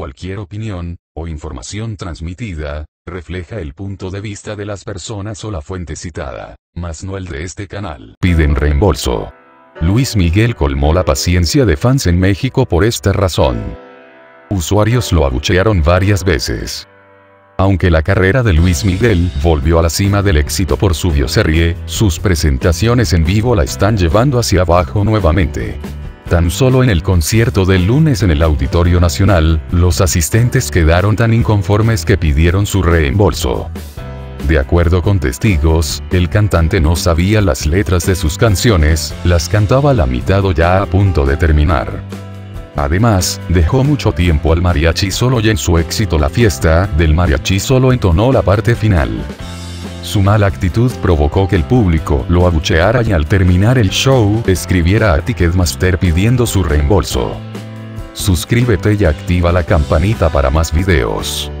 cualquier opinión, o información transmitida, refleja el punto de vista de las personas o la fuente citada, mas no el de este canal. Piden reembolso. Luis Miguel colmó la paciencia de fans en México por esta razón. Usuarios lo abuchearon varias veces. Aunque la carrera de Luis Miguel volvió a la cima del éxito por su bioserie, sus presentaciones en vivo la están llevando hacia abajo nuevamente. Tan solo en el concierto del lunes en el Auditorio Nacional, los asistentes quedaron tan inconformes que pidieron su reembolso. De acuerdo con testigos, el cantante no sabía las letras de sus canciones, las cantaba la mitad o ya a punto de terminar. Además, dejó mucho tiempo al mariachi solo y en su éxito La fiesta del mariachi solo entonó la parte final. Su mala actitud provocó que el público lo abucheara y al terminar el show escribiera a Ticketmaster pidiendo su reembolso. Suscríbete y activa la campanita para más videos.